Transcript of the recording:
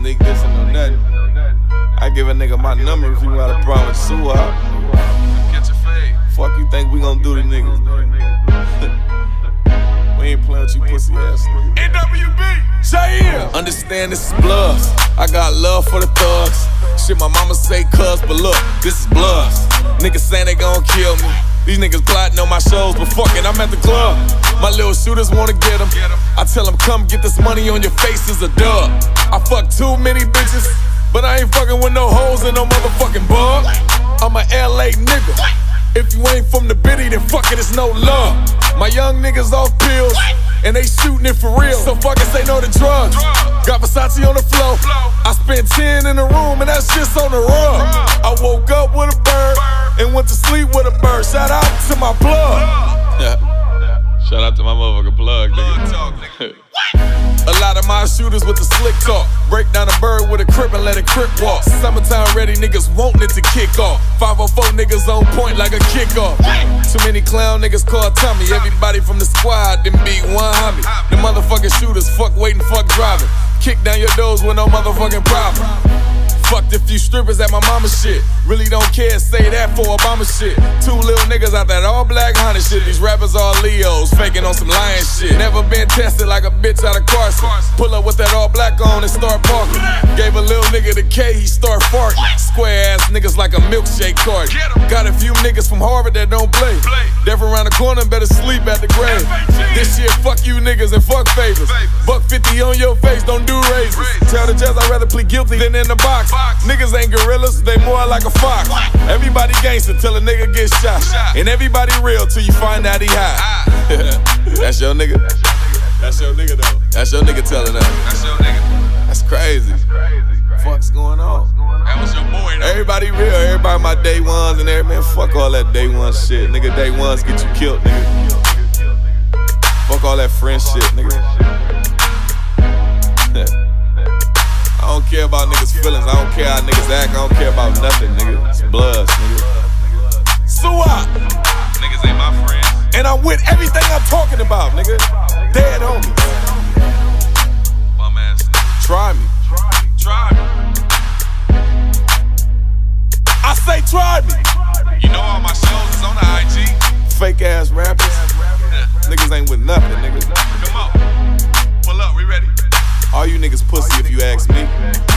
sneak this and no nothing. I give a nigga my number if you got a problem with Sue out. Fuck you think we gon' do to niggas? we ain't playing with you pussy ass niggas. NWB. Say yeah. Understand this is bloods. I got love for the thugs. Shit, my mama say cuz, but look, this is bloods. Niggas saying they gon' kill me. These niggas plotting on my shows, but fuck it, I'm at the club. My little shooters wanna get them. I tell them, come get this money on your face is a dub. I fuck too many bitches, but I ain't fucking with no hoes and no motherfucking bug. I'm a LA nigga. If you ain't from the bitty, then fuck it, it's no love. My young niggas off pills, and they shooting it for real. So fucking say no to drugs. Got Versace on the floor. I spent 10 in the room, and that's just on the rug. I woke up with a bird, and went to sleep with a bird. Shout out to my plug. Shout out to my motherfucking plug, nigga. Talk, nigga. A lot of my shooters with the slick talk. Break down a bird with a crib and let it crip walk. Summertime ready niggas wanting it to kick off. 504 niggas on point like a kickoff. Too many clown niggas call Tommy. Everybody from the squad didn't beat one homie. The motherfucking shooters fuck waiting, fuck driving. Kick down your doors with no motherfucking problem. Fucked a few strippers at my mama's shit. Really don't care, say that for Obama shit. Two little niggas out that all black Honda shit. These rappers all Leos, faking on some lion shit. Never been tested like a bitch out of Carson. Pull up with that all black on and start parking. Gave a little nigga the K, he start farting. Square ass niggas like a milkshake cart. Got a few niggas from Harvard that don't play. Deaf around the corner, better sleep at the grave. This year, fuck you niggas and fuck favors. Buck 50 on your face, don't do raises. Tell the judge I'd rather plead guilty than in the box. Niggas ain't gorillas, they more like a fox. Everybody gangster till a nigga gets shot. And everybody real till you find out he hot. That's your nigga. That's your nigga though. That's your nigga telling us. That's your nigga. That's crazy. Fuck's going on? That was your boy though. Everybody real, everybody my day ones and every man, fuck all that day one shit. Nigga, day ones get you killed, nigga. Fuck all that friend shit, nigga. I don't care about niggas' feelings. I don't care how niggas act. I don't care about nothing, nigga. It's bloods, nigga. So what? Niggas ain't my friends. And I'm with everything I'm talking about, nigga. Dead homies. Bum ass nigga. Try me. Try me. I say try me. You know all my shows is on the IG. Fake ass rappers. Niggas ain't with nothing, nigga. Come on. Pull up, we ready? All you niggas pussy if you ask me.